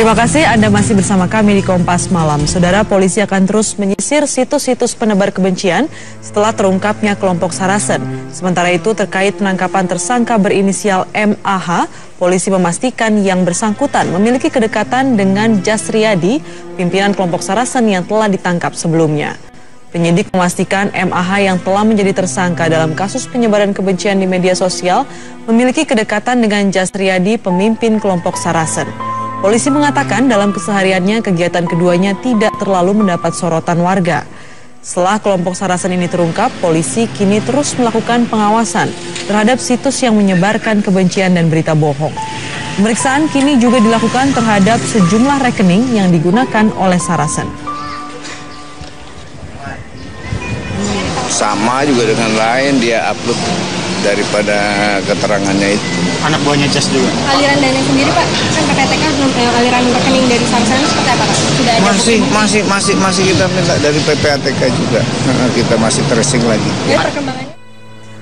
Terima kasih Anda masih bersama kami di Kompas Malam. Saudara polisi akan terus menyisir situs-situs penebar kebencian setelah terungkapnya kelompok Sarasen. Sementara itu terkait penangkapan tersangka berinisial MAH, polisi memastikan yang bersangkutan memiliki kedekatan dengan Jasriyadi, pimpinan kelompok Sarasen yang telah ditangkap sebelumnya. Penyidik memastikan MAH yang telah menjadi tersangka dalam kasus penyebaran kebencian di media sosial memiliki kedekatan dengan Jasriyadi, pemimpin kelompok Sarasen. Polisi mengatakan dalam kesehariannya kegiatan keduanya tidak terlalu mendapat sorotan warga. Setelah kelompok Sarasen ini terungkap, polisi kini terus melakukan pengawasan terhadap situs yang menyebarkan kebencian dan berita bohong. Pemeriksaan kini juga dilakukan terhadap sejumlah rekening yang digunakan oleh Sarasen. Sama juga dengan lain dia upload daripada keterangannya itu. Anak buahnya Jas juga. Aliran dana sendiri Pak, kan PPTK belum eh, aliran rekening dari Sarsan seperti apa Pak? Sudah ada Masih bukti? masih masih masih kita minta dari PPATK juga. Nah, Kita masih tracing lagi. Ya, perkembangannya.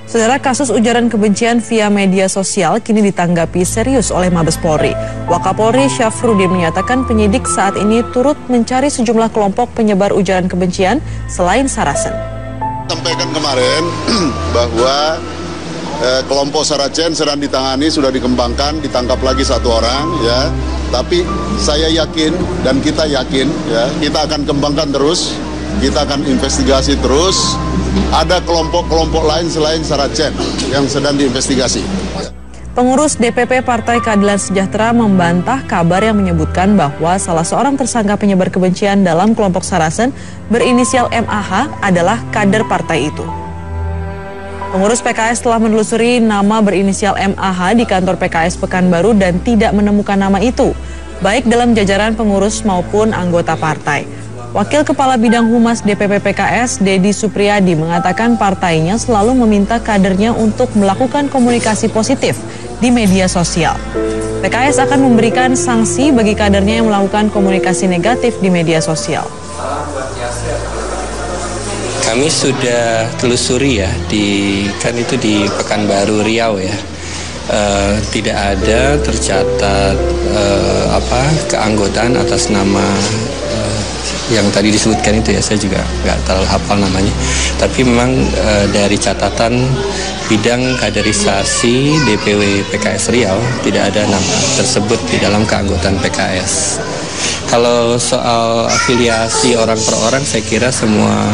Saudara kasus ujaran kebencian via media sosial kini ditanggapi serius oleh Mabes Polri. Wakapolri Syafruddin menyatakan penyidik saat ini turut mencari sejumlah kelompok penyebar ujaran kebencian selain Sarasen. sampaikan kemarin bahwa eh, kelompok Saracen sedang ditangani sudah dikembangkan ditangkap lagi satu orang ya tapi saya yakin dan kita yakin ya kita akan kembangkan terus kita akan investigasi terus ada kelompok-kelompok lain selain Saracen yang sedang diinvestigasi. Pengurus DPP Partai Keadilan Sejahtera membantah kabar yang menyebutkan bahwa salah seorang tersangka penyebar kebencian dalam kelompok Sarasen berinisial MAH adalah kader partai itu. Pengurus PKS telah menelusuri nama berinisial MAH di kantor PKS Pekanbaru dan tidak menemukan nama itu, baik dalam jajaran pengurus maupun anggota partai. Wakil Kepala Bidang Humas DPP PKS, Dedi Supriyadi, mengatakan partainya selalu meminta kadernya untuk melakukan komunikasi positif di media sosial. PKS akan memberikan sanksi bagi kadernya yang melakukan komunikasi negatif di media sosial. Kami sudah telusuri ya di kan itu di Pekanbaru Riau ya. Eh, tidak ada tercatat eh, apa keanggotaan atas nama eh, yang tadi disebutkan itu ya. Saya juga nggak terlalu hafal namanya. Tapi memang eh, dari catatan bidang kaderisasi DPW PKS Riau tidak ada nama tersebut di dalam keanggotaan PKS kalau soal afiliasi orang per orang saya kira semua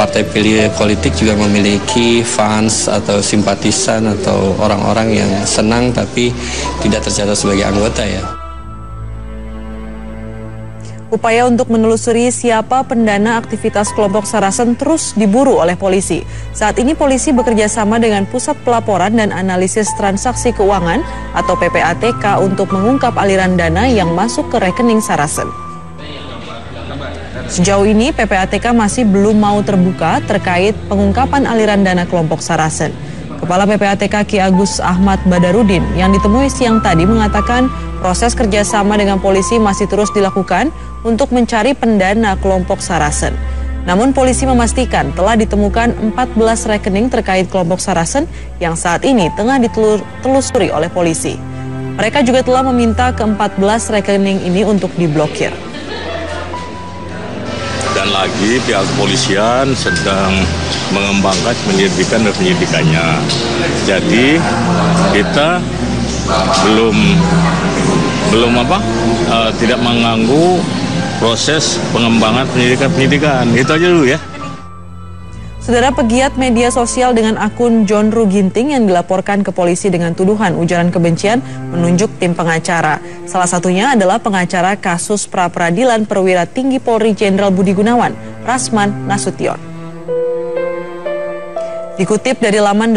partai pilih politik juga memiliki fans atau simpatisan atau orang-orang yang senang tapi tidak tercatat sebagai anggota ya. Upaya untuk menelusuri siapa pendana aktivitas kelompok Sarasen terus diburu oleh polisi. Saat ini polisi bekerja sama dengan Pusat Pelaporan dan Analisis Transaksi Keuangan atau PPATK untuk mengungkap aliran dana yang masuk ke rekening Sarasen. Sejauh ini PPATK masih belum mau terbuka terkait pengungkapan aliran dana kelompok Sarasen. Kepala PPATK Ki Agus Ahmad Badarudin yang ditemui siang tadi mengatakan proses kerjasama dengan polisi masih terus dilakukan untuk mencari pendana kelompok Sarasen. Namun polisi memastikan telah ditemukan 14 rekening terkait kelompok Sarasen yang saat ini tengah ditelusuri oleh polisi. Mereka juga telah meminta ke-14 rekening ini untuk diblokir. dan lagi pihak kepolisian sedang mengembangkan penyelidikan dan penyidikannya. Jadi kita belum belum apa eh, tidak mengganggu proses pengembangan penyidikan itu aja dulu ya. Saudara pegiat media sosial dengan akun John Ruginting yang dilaporkan ke polisi dengan tuduhan ujaran kebencian menunjuk tim pengacara. Salah satunya adalah pengacara kasus pra-peradilan perwira tinggi Polri Jenderal Budi Gunawan, Rasman Nasution. Dikutip dari laman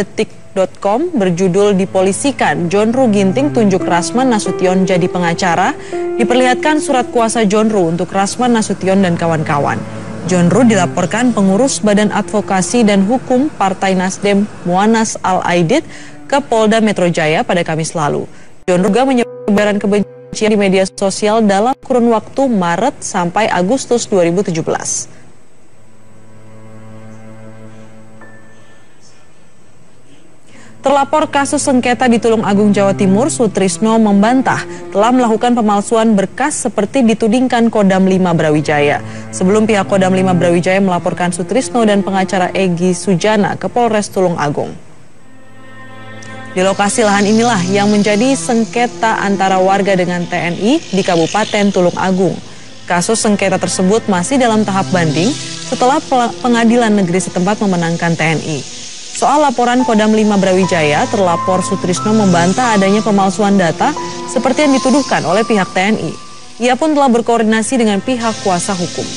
detik.com berjudul Dipolisikan, John Ru Ginting tunjuk Rasman Nasution jadi pengacara, diperlihatkan surat kuasa John Ru untuk Rasman Nasution dan kawan-kawan. John Ru dilaporkan pengurus Badan Advokasi dan Hukum Partai Nasdem Muanas Al-Aidid ke Polda Metro Jaya pada Kamis lalu. John Ru juga menyebaran kebencian di media sosial dalam kurun waktu Maret sampai Agustus 2017. Terlapor kasus sengketa di Tulung Agung Jawa Timur, Sutrisno membantah telah melakukan pemalsuan berkas seperti ditudingkan Kodam 5 Brawijaya. Sebelum pihak Kodam 5 Brawijaya melaporkan Sutrisno dan pengacara Egi Sujana ke Polres Tulung Agung. Di lokasi lahan inilah yang menjadi sengketa antara warga dengan TNI di Kabupaten Tulung Agung. Kasus sengketa tersebut masih dalam tahap banding setelah pengadilan negeri setempat memenangkan TNI. Soal laporan Kodam 5 Brawijaya, terlapor Sutrisno membantah adanya pemalsuan data seperti yang dituduhkan oleh pihak TNI. Ia pun telah berkoordinasi dengan pihak kuasa hukum.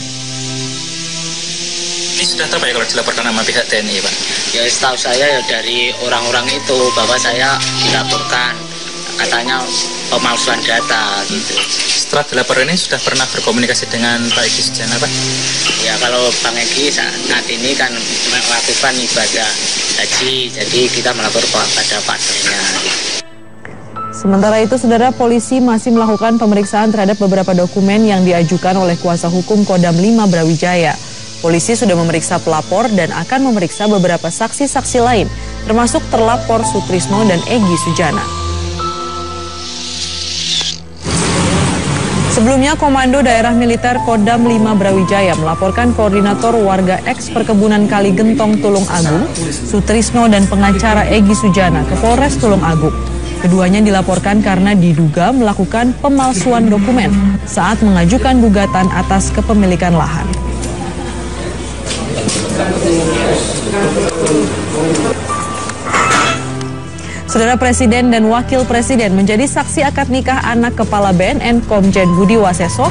Ini sudah tahu ya kalau dilaporkan sama pihak TNI, Pak? Ya setahu saya ya dari orang-orang itu bahwa saya dilaporkan katanya pemalsuan data gitu. Setelah dilaporkan ini sudah pernah berkomunikasi dengan Pak Egi Sujana, Pak? Ya kalau Bang Egi saat ini kan melakukan ibadah haji, jadi kita melapor pada partnernya. Sementara itu, saudara polisi masih melakukan pemeriksaan terhadap beberapa dokumen yang diajukan oleh kuasa hukum Kodam 5 Brawijaya. Polisi sudah memeriksa pelapor dan akan memeriksa beberapa saksi-saksi lain, termasuk terlapor Sutrisno dan Egi Sujana. Sebelumnya, Komando Daerah Militer Kodam 5 Brawijaya melaporkan koordinator warga eks perkebunan Kali Gentong Tulung Agung, Sutrisno dan pengacara Egi Sujana ke Polres Tulung Agung. Keduanya dilaporkan karena diduga melakukan pemalsuan dokumen saat mengajukan gugatan atas kepemilikan lahan. Saudara Presiden dan Wakil Presiden menjadi saksi akad nikah anak Kepala BNN Komjen Budi Waseso